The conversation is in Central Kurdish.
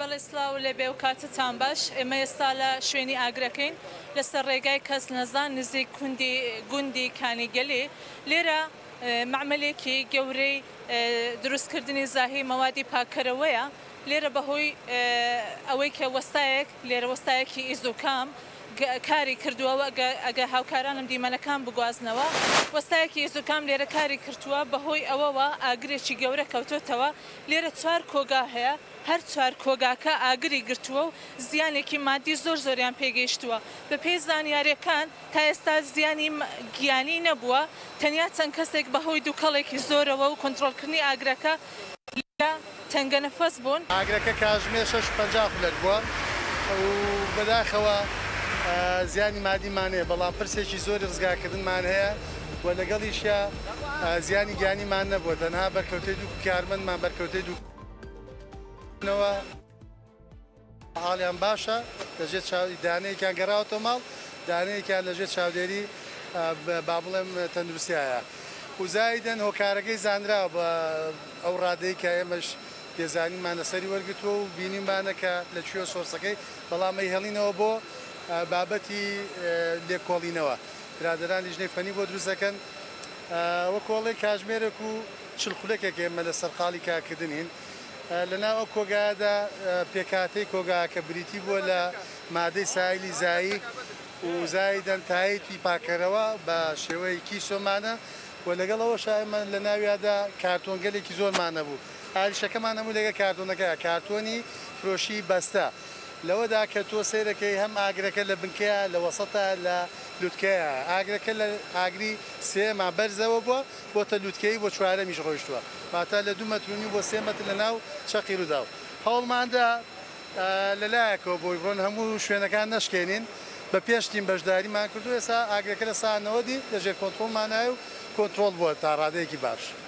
بەڵێ سڵاو لێبێ و کاتتان باش، ئێمە ئێستا لە شوێنی ئاگرەکەین لەسەر ڕێگای کەس نەزان نزیک کوندی گوندی کانی گەلی، لێرە مەعمەلێکی گەورەی دروست کردنی زاهی مەوادی پاککەرەوەیە، لێرە بەهۆی ئەوەی کە وەستایەک لێرە وەستایەکی ئیزوکام کاری کردووە و ئەگە هاوکارانم دیمەنەکان بگوازنەوە وەستایەکی ئیزوکام لێرە کاری کرتووە بەهۆی ئەوەوە ئاگرێکی گەورە کەوتۆتەوە، لێرە چوار کۆگا هەیە، هەر چوار کۆگاکە ئاگری گرتووە و زیانێکی ماددی زۆر زۆریان پێگەیشتووە، بەپێی زانیارییەکان تا ئێستا زیانی گیانی نەبووە، تەنیا چەند کەسێک بەهۆی دوکەڵێکی زۆرەوە و کۆنترۆڵکردنی ئاگرەکە لێرە تەنگەنەفەس بوون. ئاگرەکە کاتژمێر شەش و پەنجا خولەک بووە و بەداخەوە زیانی مادیمان هەیە، بەڵام پرسێکی زۆری ڕزگارکردنمان هەیە. و لەگەڵیشیا زیانی گیانیمان نەبووە، تەنها بەرکەوتەی دوو کارمەندمان بەرکەوتەی دووکەڵەکردنەوە. حاڵیان باشە، لەژێر چاودێری، دانەیەکیان گەڕاوەتەوە ماڵ، دانەیەکیان لەژێر چاودێری با بڵێم تەندروستیایە و زایدەن هۆکارەکەی زانراوە بە ئەو ڕادەی کە ئێمەش پێزانینمان لەسەری وەرگرتووە و بینیومانە کە لەکوێیە سۆرسەکەی، بەڵام ئەیهێڵینەوە بۆ بابەتی لێکۆڵینەوە. برادەران لیژنەی فەنی بۆ دروست دەکەن وە کۆڵێ کاژمێرێک و چل خولەکێک ئێمە لە سەرقاڵی کارکردن هین لە ناو ئەو کۆگایەدا پێکاتەی کۆگاکە بریتی بووە لە مادەی سایلی زایی و زایدەن تایتی پاکەرەوە بە شێوەی کیسۆمانە و لەگەڵ ئەوە شایمە لە ناویادا کارتۆنگەلێکی زۆرمانە بوو ئاریشەکەمان هەموو لەگە کارتۆنەکە کارتۆنی فرۆشی بەستە لەوەدا کە تۆ سەیرەکەی هەم ئاگرەکە لە بنکەیە لە وەسەتە لە لوتکەیە ئاگرەکە لە ئاگری سێیەما بەرزەوە بوە بۆتە لوتکەیی بۆ چوارەمیش ڕۆیشتوە واتا لە دوو مەتر و نیو بۆ سێ مەتر لە ناو چەقی روداو هەوڵماندا لە لایەکەوە بۆی بڕۆن هەموو شوێنەکان نەشکێنین بە پێش تیم بەشداریمان کردو ئێسا ئاگرەکە لە سا نەوەدی لە ژێر کۆنتڕۆڵمانایە و کۆنتڕۆڵ بوە تا ڕادەیەکی باش.